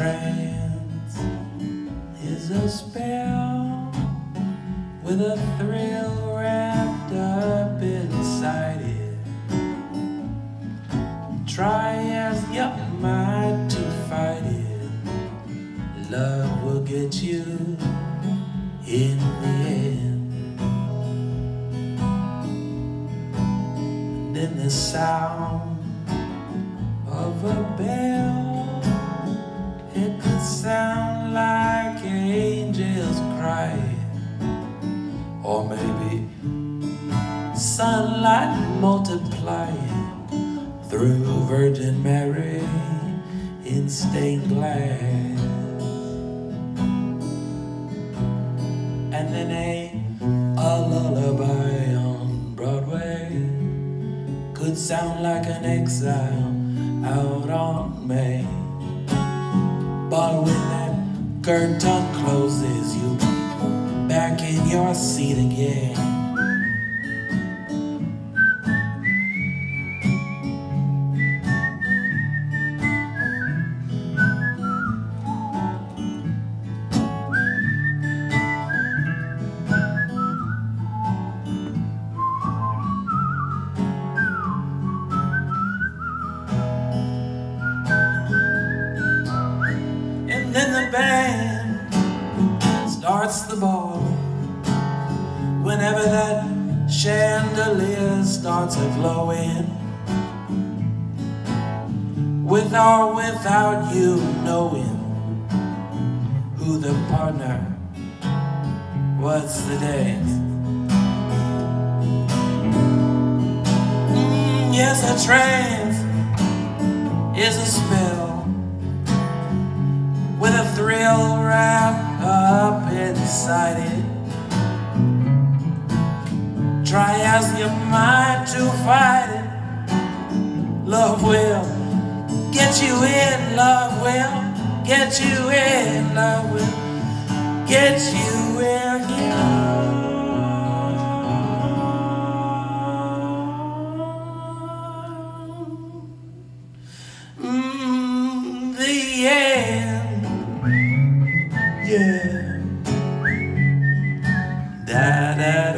Trance is a spell with a thrill wrapped up inside it. Try as you might to fight it, love will get you in the end. And then the sound of a bell, sunlight multiplying through Virgin Mary in stained glass. And then a, a lullaby on Broadway could sound like an exile out on Main. But when that curtain closes, you back in your seat again. The ball. Whenever that chandelier starts a glowing, with or without you knowing who the partner, what's the dance? Mm, yes, a trance is a spell with a thrill wrapped it. Try as you might to fight it. Love will get you in, love will get you in, love will get you in. Mm, the end. Yeah da da